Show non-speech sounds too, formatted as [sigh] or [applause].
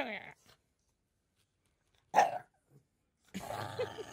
Come here. Uh. [laughs]